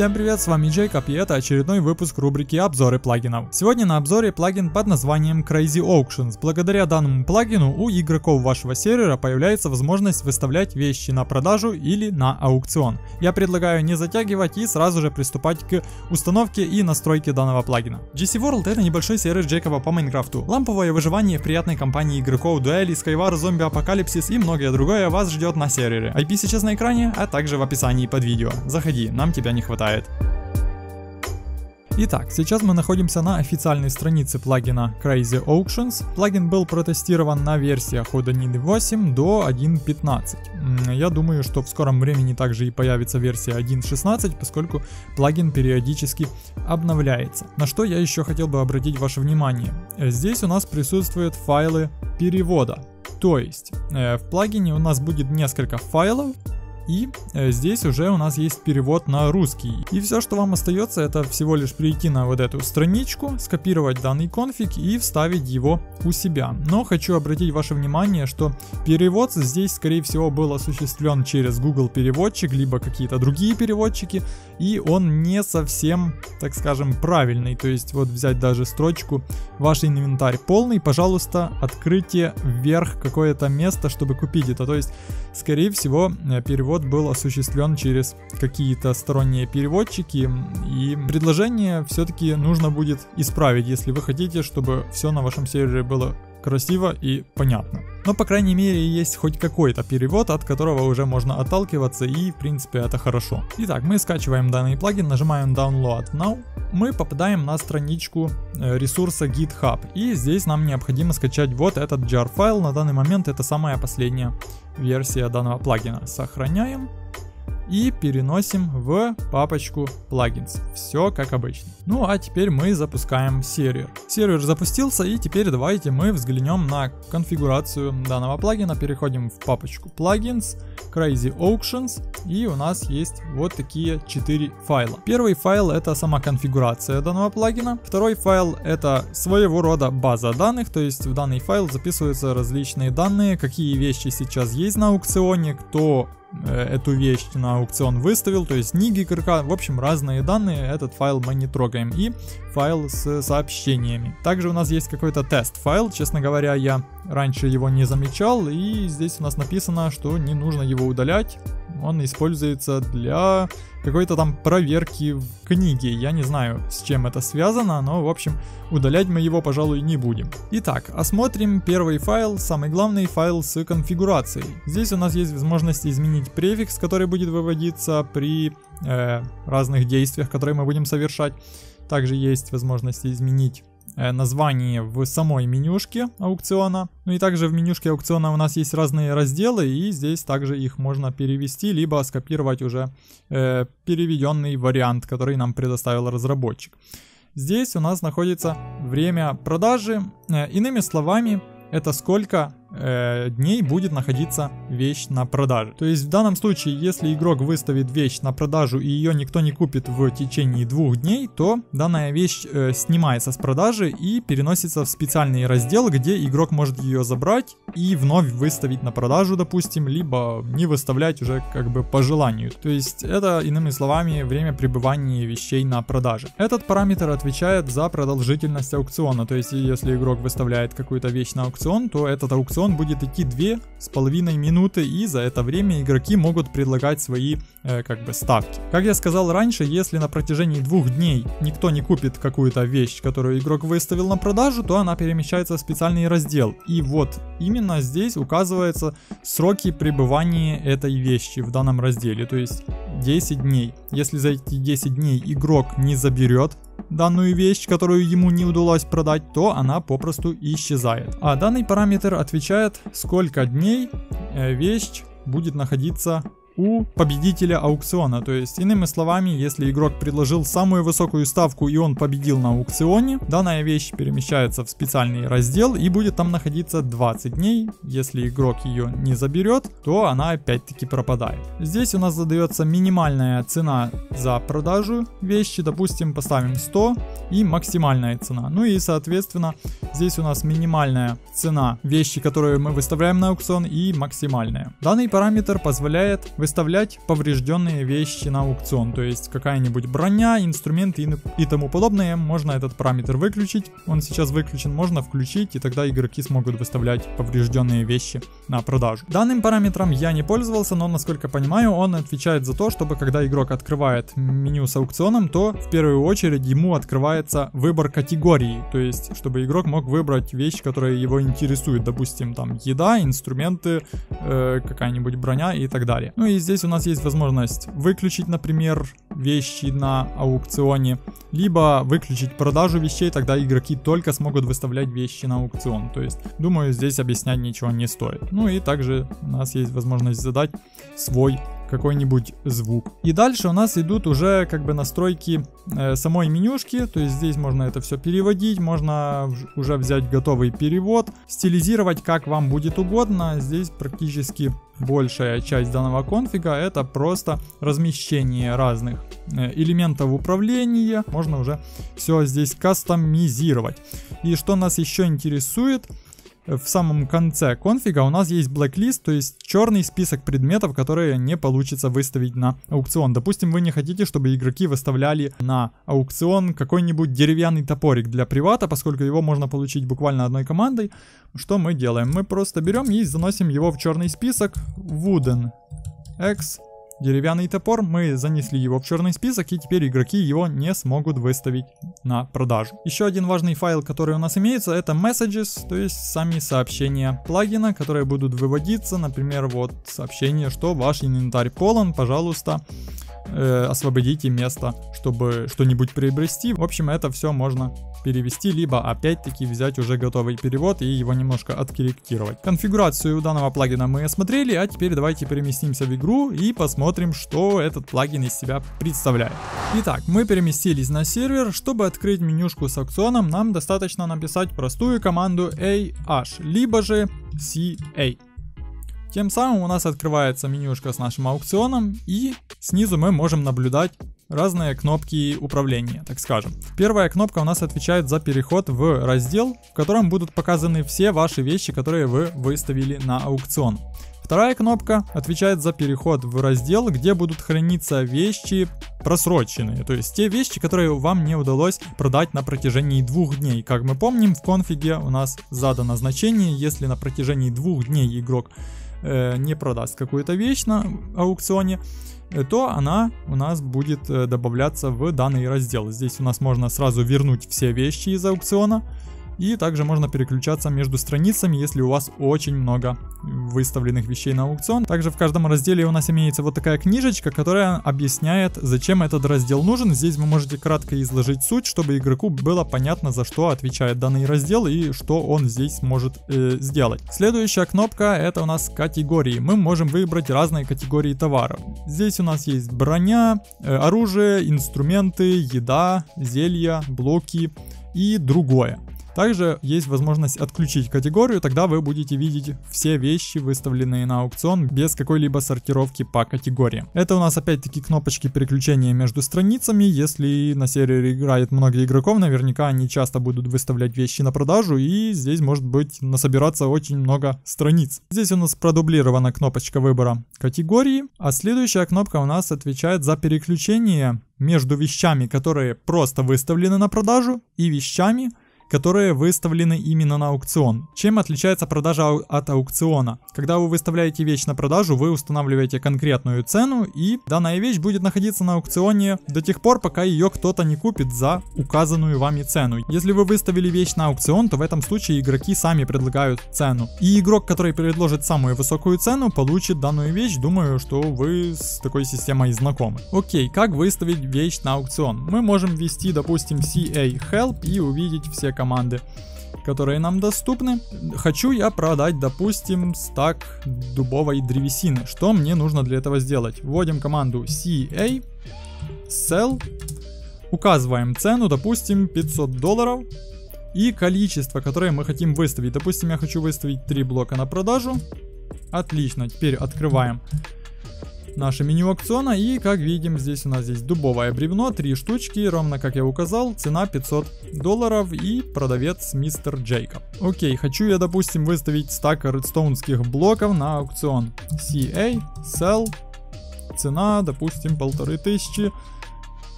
Всем привет, с вами Джейкоб и это очередной выпуск рубрики обзоры плагинов. Сегодня на обзоре плагин под названием Crazy Auctions. Благодаря данному плагину у игроков вашего сервера появляется возможность выставлять вещи на продажу или на аукцион. Я предлагаю не затягивать и сразу же приступать к установке и настройке данного плагина. GC World это небольшой сервер Джейкоба по Майнкрафту. Ламповое выживание в приятной компании игроков, дуэли, Skywar, зомби апокалипсис и многое другое вас ждет на сервере. IP сейчас на экране, а также в описании под видео. Заходи, нам тебя не хватает хватает. Итак, сейчас мы находимся на официальной странице плагина Crazy Auctions. Плагин был протестирован на версиях от 1.8 до 1.15. Я думаю, что в скором времени также и появится версия 1.16, поскольку плагин периодически обновляется. На что я еще хотел бы обратить ваше внимание. Здесь у нас присутствуют файлы перевода. То есть э, в плагине у нас будет несколько файлов, и э, здесь уже у нас есть перевод на русский. И все, что вам остается, это всего лишь перейти на вот эту страничку, скопировать данный конфиг и вставить его у себя. Но хочу обратить ваше внимание, что перевод здесь, скорее всего, был осуществлен через Google переводчик, либо какие-то другие переводчики, и он не совсем, так скажем, правильный. То есть вот взять даже строчку «Ваш инвентарь полный, пожалуйста, открытие вверх какое-то место, чтобы купить это». То есть, скорее всего, э, перевод перевод был осуществлен через какие-то сторонние переводчики, и предложение все-таки нужно будет исправить, если вы хотите, чтобы все на вашем сервере было красиво и понятно. Но, по крайней мере, есть хоть какой-то перевод, от которого уже можно отталкиваться, и, в принципе, это хорошо. Итак, мы скачиваем данный плагин, нажимаем Download Now, мы попадаем на страничку э, ресурса GitHub, и здесь нам необходимо скачать вот этот jar файл, на данный момент это самая последняя версия данного плагина. Сохраняем и переносим в папочку plugins. Все как обычно. Ну а теперь мы запускаем сервер. Сервер запустился и теперь давайте мы взглянем на конфигурацию данного плагина. Переходим в папочку plugins, Crazy Auctions и у нас есть вот такие 4 файла. Первый файл это сама конфигурация данного плагина. Второй файл это своего рода база данных, то есть в данный файл записываются различные данные, какие вещи сейчас есть на аукционе, кто эту вещь на аукцион выставил, то есть ник игрока, в общем разные данные, этот файл мы не трогаем и файл с сообщениями. Также у нас есть какой-то тест файл, честно говоря я раньше его не замечал и здесь у нас написано, что не нужно его удалять, он используется для какой-то там проверки в книге. Я не знаю, с чем это связано, но, в общем, удалять мы его, пожалуй, не будем. Итак, осмотрим первый файл, самый главный файл с конфигурацией. Здесь у нас есть возможность изменить префикс, который будет выводиться при э, разных действиях, которые мы будем совершать. Также есть возможность изменить название в самой менюшке аукциона. Ну и также в менюшке аукциона у нас есть разные разделы, и здесь также их можно перевести, либо скопировать уже э, переведенный вариант, который нам предоставил разработчик. Здесь у нас находится время продажи. Э, иными словами, это сколько э, дней будет находиться вещь на продаже. То есть в данном случае, если игрок выставит вещь на продажу и ее никто не купит в течение двух дней, то данная вещь э, снимается с продажи и переносится в специальный раздел, где игрок может ее забрать и вновь выставить на продажу, допустим, либо не выставлять уже как бы по желанию. То есть это, иными словами, время пребывания вещей на продаже. Этот параметр отвечает за продолжительность аукциона, то есть если игрок выставляет какую-то вещь на аукцион, то этот аукцион аукцион будет идти две с половиной минуты, и за это время игроки могут предлагать свои э, как бы ставки. Как я сказал раньше, если на протяжении двух дней никто не купит какую-то вещь, которую игрок выставил на продажу, то она перемещается в специальный раздел. И вот именно здесь указываются сроки пребывания этой вещи в данном разделе, то есть 10 дней. Если за эти 10 дней игрок не заберет данную вещь, которую ему не удалось продать, то она попросту исчезает. А данный параметр отвечает, сколько дней э, вещь будет находиться у победителя аукциона. То есть, иными словами, если игрок предложил самую высокую ставку и он победил на аукционе, данная вещь перемещается в специальный раздел и будет там находиться 20 дней. Если игрок ее не заберет, то она опять-таки пропадает. Здесь у нас задается минимальная цена за продажу вещи, допустим, поставим 100 и максимальная цена. Ну и соответственно, здесь у нас минимальная цена вещи, которую мы выставляем на аукцион и максимальная. Данный параметр позволяет выставлять поврежденные вещи на аукцион. То есть какая-нибудь броня, инструменты и, тому подобное. Можно этот параметр выключить. Он сейчас выключен. Можно включить, и тогда игроки смогут выставлять поврежденные вещи на продажу. Данным параметром я не пользовался, но насколько понимаю, он отвечает за то, чтобы когда игрок открывает меню с аукционом, то в первую очередь ему открывается выбор категории. То есть, чтобы игрок мог выбрать вещь, которая его интересует. Допустим, там еда, инструменты, э, какая-нибудь броня и так далее. Ну и здесь у нас есть возможность выключить, например, вещи на аукционе, либо выключить продажу вещей, тогда игроки только смогут выставлять вещи на аукцион. То есть, думаю, здесь объяснять ничего не стоит. Ну и также у нас есть возможность задать свой какой-нибудь звук. И дальше у нас идут уже как бы настройки э, самой менюшки, то есть здесь можно это все переводить, можно уже взять готовый перевод, стилизировать как вам будет угодно. Здесь практически большая часть данного конфига это просто размещение разных э, элементов управления. Можно уже все здесь кастомизировать. И что нас еще интересует, в самом конце конфига у нас есть blacklist, то есть черный список предметов, которые не получится выставить на аукцион. Допустим, вы не хотите, чтобы игроки выставляли на аукцион какой-нибудь деревянный топорик для привата, поскольку его можно получить буквально одной командой. Что мы делаем? Мы просто берем и заносим его в черный список wooden x деревянный топор, мы занесли его в черный список и теперь игроки его не смогут выставить на продажу. Еще один важный файл, который у нас имеется, это messages, то есть сами сообщения плагина, которые будут выводиться, например, вот сообщение, что ваш инвентарь полон, пожалуйста, э, освободите место, чтобы что-нибудь приобрести. В общем, это все можно перевести, либо опять-таки взять уже готовый перевод и его немножко откорректировать. Конфигурацию данного плагина мы осмотрели, а теперь давайте переместимся в игру и посмотрим, что этот плагин из себя представляет. Итак, мы переместились на сервер. Чтобы открыть менюшку с аукционом, нам достаточно написать простую команду AH, либо же CA. Тем самым у нас открывается менюшка с нашим аукционом и снизу мы можем наблюдать разные кнопки управления, так скажем. Первая кнопка у нас отвечает за переход в раздел, в котором будут показаны все ваши вещи, которые вы выставили на аукцион. Вторая кнопка отвечает за переход в раздел, где будут храниться вещи просроченные, то есть те вещи, которые вам не удалось продать на протяжении двух дней. Как мы помним, в конфиге у нас задано значение, если на протяжении двух дней игрок э, не продаст какую-то вещь на аукционе, Э, то она у нас будет э, добавляться в данный раздел. Здесь у нас можно сразу вернуть все вещи из аукциона, и также можно переключаться между страницами, если у вас очень много выставленных вещей на аукцион. Также в каждом разделе у нас имеется вот такая книжечка, которая объясняет, зачем этот раздел нужен. Здесь вы можете кратко изложить суть, чтобы игроку было понятно, за что отвечает данный раздел и что он здесь может э, сделать. Следующая кнопка это у нас категории. Мы можем выбрать разные категории товаров. Здесь у нас есть броня, э, оружие, инструменты, еда, зелья, блоки и другое. Также есть возможность отключить категорию, тогда вы будете видеть все вещи, выставленные на аукцион, без какой-либо сортировки по категориям. Это у нас опять-таки кнопочки переключения между страницами. Если на сервере играет много игроков, наверняка они часто будут выставлять вещи на продажу, и здесь может быть насобираться очень много страниц. Здесь у нас продублирована кнопочка выбора категории, а следующая кнопка у нас отвечает за переключение между вещами, которые просто выставлены на продажу, и вещами, которые выставлены именно на аукцион. Чем отличается продажа от аукциона? Когда вы выставляете вещь на продажу, вы устанавливаете конкретную цену, и данная вещь будет находиться на аукционе до тех пор, пока ее кто-то не купит за указанную вами цену. Если вы выставили вещь на аукцион, то в этом случае игроки сами предлагают цену. И игрок, который предложит самую высокую цену, получит данную вещь. Думаю, что вы с такой системой знакомы. Окей, как выставить вещь на аукцион? Мы можем ввести, допустим, CA Help и увидеть все команды, которые нам доступны. Хочу я продать, допустим, стак дубовой древесины. Что мне нужно для этого сделать? Вводим команду CA, Sell, указываем цену, допустим, 500 долларов. И количество, которое мы хотим выставить. Допустим, я хочу выставить 3 блока на продажу. Отлично, теперь открываем наше меню аукциона. И как видим, здесь у нас здесь дубовое бревно, 3 штучки, ровно как я указал, цена 500 долларов и продавец мистер Джейкоб. Окей, хочу я, допустим, выставить стак редстоунских блоков на аукцион. CA, Sell, цена, допустим, полторы тысячи.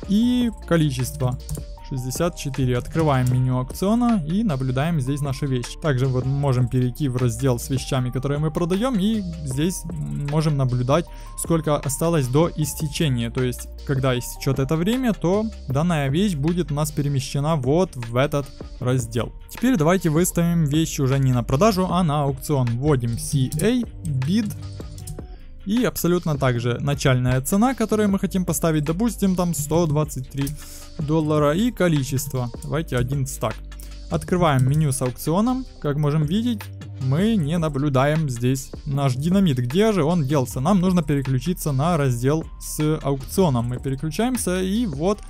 И количество 64. Открываем меню аукциона и наблюдаем здесь наши вещи. Также вот можем перейти в раздел с вещами, которые мы продаем, и здесь можем наблюдать, сколько осталось до истечения. То есть, когда истечет это время, то данная вещь будет у нас перемещена вот в этот раздел. Теперь давайте выставим вещи уже не на продажу, а на аукцион. Вводим CA, bid, и абсолютно также начальная цена, которую мы хотим поставить, допустим, там 123 доллара и количество. Давайте один стак. Открываем меню с аукционом. Как можем видеть, мы не наблюдаем здесь наш динамит. Где же он делся? Нам нужно переключиться на раздел с аукционом. Мы переключаемся и вот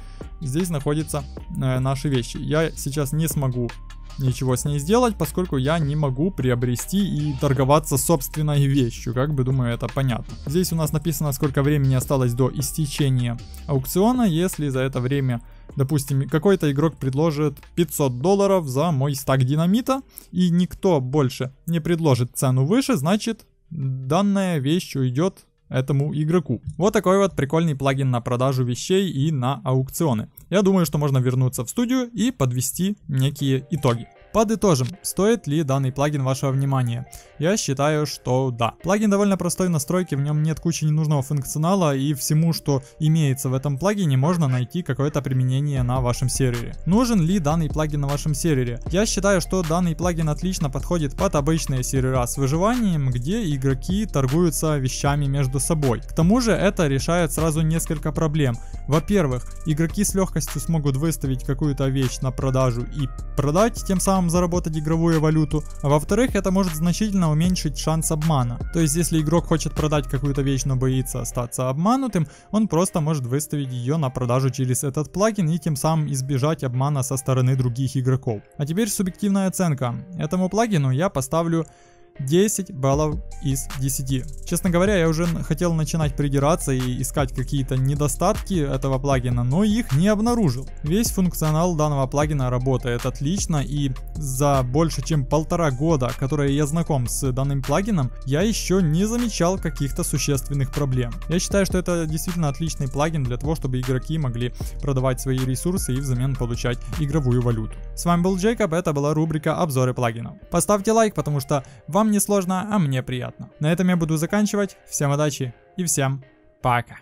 здесь находятся э, наши вещи. Я сейчас не смогу ничего с ней сделать, поскольку я не могу приобрести и торговаться собственной вещью, как бы думаю это понятно. Здесь у нас написано сколько времени осталось до истечения аукциона, если за это время Допустим, какой-то игрок предложит 500 долларов за мой стак динамита, и никто больше не предложит цену выше, значит данная вещь уйдет этому игроку. Вот такой вот прикольный плагин на продажу вещей и на аукционы. Я думаю, что можно вернуться в студию и подвести некие итоги. Подытожим, стоит ли данный плагин вашего внимания? Я считаю, что да. Плагин довольно простой в настройке, в нем нет кучи ненужного функционала и всему, что имеется в этом плагине, можно найти какое-то применение на вашем сервере. Нужен ли данный плагин на вашем сервере? Я считаю, что данный плагин отлично подходит под обычные сервера с выживанием, где игроки торгуются вещами между собой. К тому же это решает сразу несколько проблем. Во-первых, игроки с легкостью смогут выставить какую-то вещь на продажу и продать, тем самым заработать игровую валюту. А во-вторых, это может значительно уменьшить шанс обмана. То есть, если игрок хочет продать какую-то вещь, но боится остаться обманутым, он просто может выставить ее на продажу через этот плагин и тем самым избежать обмана со стороны других игроков. А теперь субъективная оценка. Этому плагину я поставлю 10 баллов из 10. Честно говоря, я уже хотел начинать придираться и искать какие-то недостатки этого плагина, но их не обнаружил. Весь функционал данного плагина работает отлично и за больше чем полтора года, которые я знаком с данным плагином, я еще не замечал каких-то существенных проблем. Я считаю, что это действительно отличный плагин для того, чтобы игроки могли продавать свои ресурсы и взамен получать игровую валюту. С вами был Джейкоб, это была рубрика обзоры плагинов. Поставьте лайк, потому что вам вам не сложно, а мне приятно. На этом я буду заканчивать. Всем удачи и всем пока.